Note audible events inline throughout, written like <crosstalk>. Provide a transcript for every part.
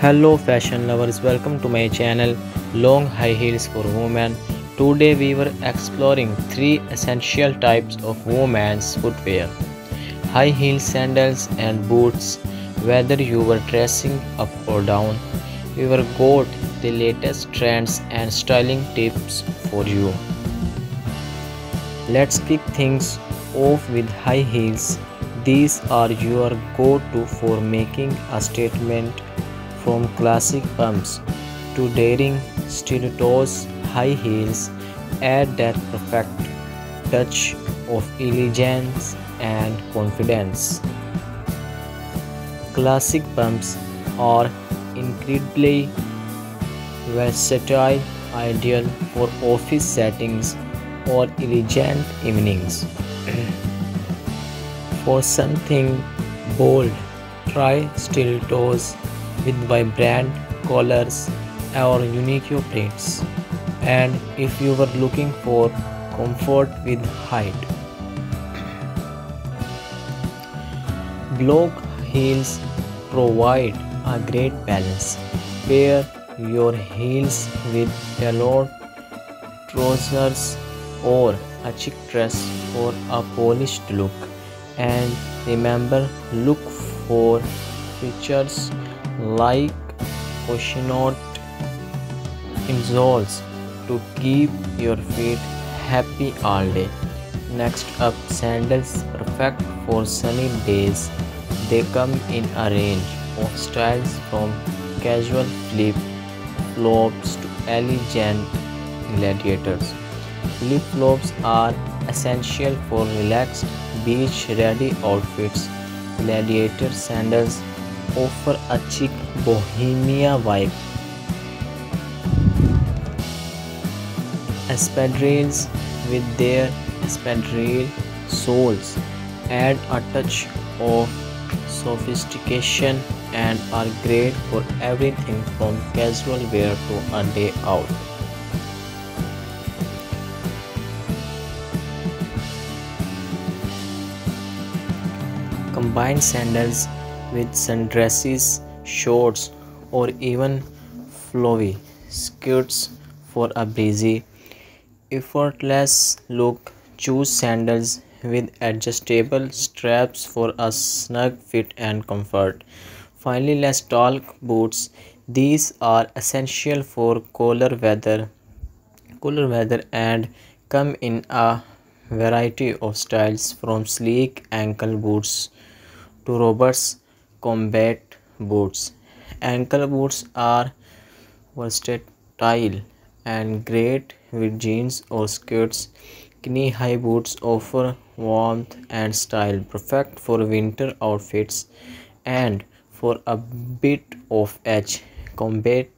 Hello fashion lovers, welcome to my channel Long High Heels for Women. Today we were exploring three essential types of women's footwear. High heel sandals and boots. Whether you were dressing up or down, we were got the latest trends and styling tips for you. Let's kick things off with high heels. These are your go-to for making a statement from classic pumps to daring stilettos, high heels add that perfect touch of elegance and confidence. Classic pumps are incredibly versatile, ideal for office settings or elegant evenings. <clears throat> for something bold, try stilettos with vibrant colors or unique prints. And if you were looking for comfort with height. Block heels provide a great balance. Pair your heels with tailored trousers or a chic dress for a polished look. And remember look for features like cushioned insoles to keep your feet happy all day. Next up, sandals perfect for sunny days. They come in a range of styles from casual flip flops to elegant gladiators. Flip flops are essential for relaxed beach ready outfits. Gladiator sandals offer a chic bohemia vibe. Espadrilles with their espadrille soles add a touch of sophistication and are great for everything from casual wear to a day out. Combine sandals with sundresses, shorts, or even flowy skirts for a breezy, effortless look. Choose sandals with adjustable straps for a snug fit and comfort. Finally, let's talk boots. These are essential for cooler weather, cooler weather and come in a variety of styles from sleek ankle boots to robust combat boots. Ankle boots are versatile and great with jeans or skirts. Knee high boots offer warmth and style, perfect for winter outfits and for a bit of edge. Combat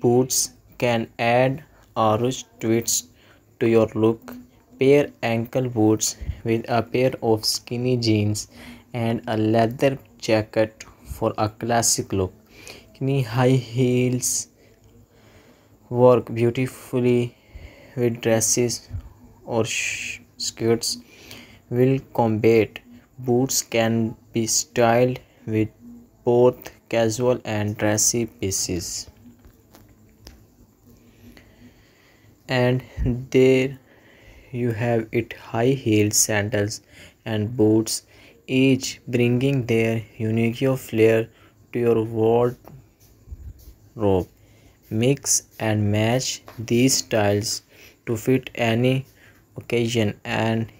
boots can add a rich twist to your look. Pair ankle boots with a pair of skinny jeans and a leather jacket for a classic look. Knee high heels work beautifully with dresses or skirts. Will combat boots can be styled with both casual and dressy pieces. And there you have it high heels sandals and boots each bringing their unique flair to your wardrobe. Mix and match these styles to fit any occasion and